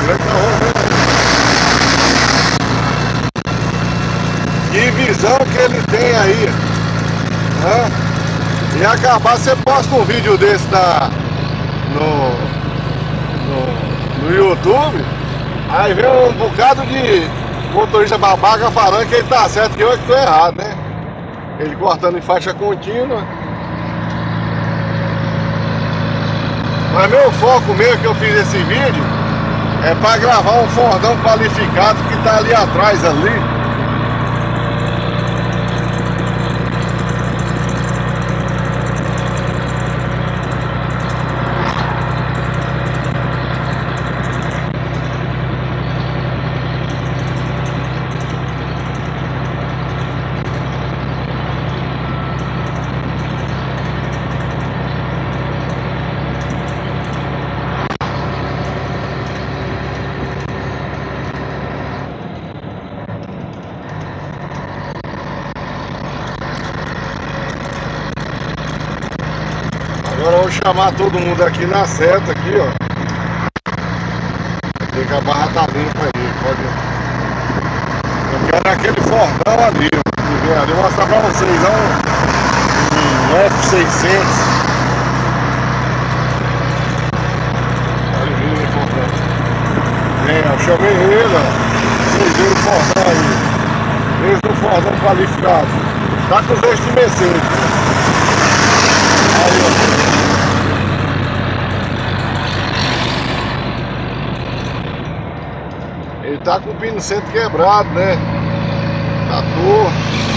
grande Que visão que ele tem aí. Né? E acabar, você posta um vídeo desse na, no, no, no YouTube, aí vem um bocado de motorista babaca falando que ele tá certo, que eu é que tô errado, né? Ele cortando em faixa contínua. Mas meu foco mesmo que eu fiz esse vídeo é para gravar um Fordão qualificado que tá ali atrás ali. Agora eu vou chamar todo mundo aqui na seta aqui, ó. Tem que a barra tá limpa aí, pode. Eu quero aquele Fordão ali, ó. Ali, vou mostrar pra vocês, ó. Um F600. Olha o Fordão. Vem, eu chamei ele, ó. Vocês viram o Fordão aí. É o Fordão qualificado. Tá com os eixos de Mercedes. Aí, ó. Ele tá com o pino centro quebrado, né? Tá torto.